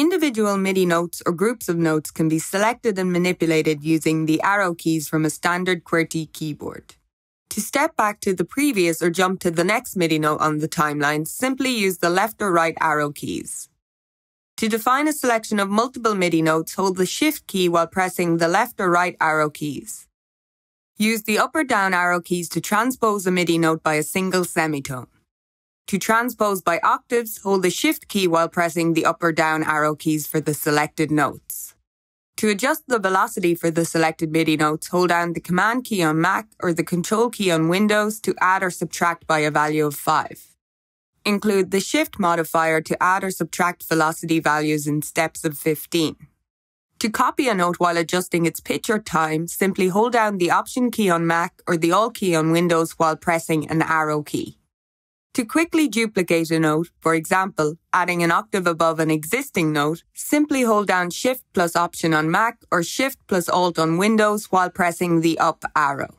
Individual MIDI notes or groups of notes can be selected and manipulated using the arrow keys from a standard QWERTY keyboard. To step back to the previous or jump to the next MIDI note on the timeline, simply use the left or right arrow keys. To define a selection of multiple MIDI notes, hold the Shift key while pressing the left or right arrow keys. Use the up or down arrow keys to transpose a MIDI note by a single semitone. To transpose by octaves, hold the Shift key while pressing the up or down arrow keys for the selected notes. To adjust the velocity for the selected MIDI notes, hold down the Command key on Mac or the Control key on Windows to add or subtract by a value of 5. Include the Shift modifier to add or subtract velocity values in steps of 15. To copy a note while adjusting its pitch or time, simply hold down the Option key on Mac or the Alt key on Windows while pressing an arrow key. To quickly duplicate a note, for example, adding an octave above an existing note, simply hold down Shift plus Option on Mac or Shift plus Alt on Windows while pressing the up arrow.